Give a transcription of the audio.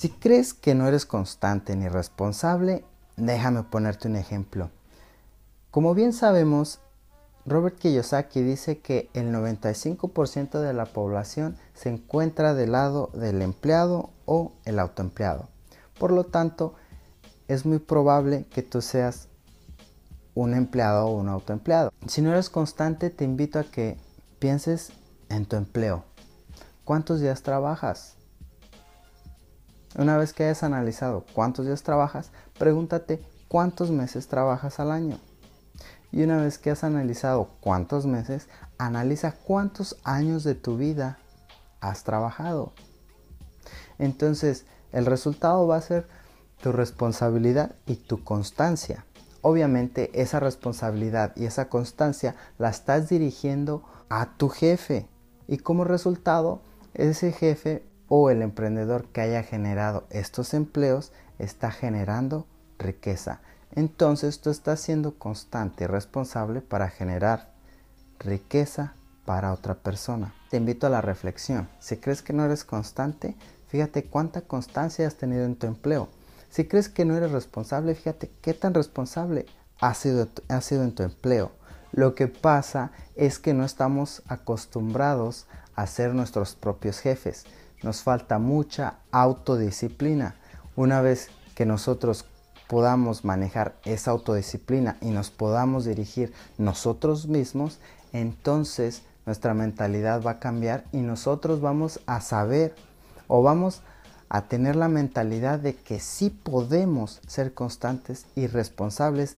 Si crees que no eres constante ni responsable, déjame ponerte un ejemplo. Como bien sabemos, Robert Kiyosaki dice que el 95% de la población se encuentra del lado del empleado o el autoempleado. Por lo tanto, es muy probable que tú seas un empleado o un autoempleado. Si no eres constante, te invito a que pienses en tu empleo. ¿Cuántos días trabajas? Una vez que hayas analizado cuántos días trabajas, pregúntate cuántos meses trabajas al año. Y una vez que has analizado cuántos meses, analiza cuántos años de tu vida has trabajado. Entonces, el resultado va a ser tu responsabilidad y tu constancia. Obviamente esa responsabilidad y esa constancia la estás dirigiendo a tu jefe y como resultado ese jefe o el emprendedor que haya generado estos empleos está generando riqueza. Entonces tú estás siendo constante y responsable para generar riqueza para otra persona. Te invito a la reflexión. Si crees que no eres constante, fíjate cuánta constancia has tenido en tu empleo. Si crees que no eres responsable, fíjate qué tan responsable has sido, sido en tu empleo. Lo que pasa es que no estamos acostumbrados a ser nuestros propios jefes nos falta mucha autodisciplina. Una vez que nosotros podamos manejar esa autodisciplina y nos podamos dirigir nosotros mismos, entonces nuestra mentalidad va a cambiar y nosotros vamos a saber o vamos a tener la mentalidad de que sí podemos ser constantes y responsables.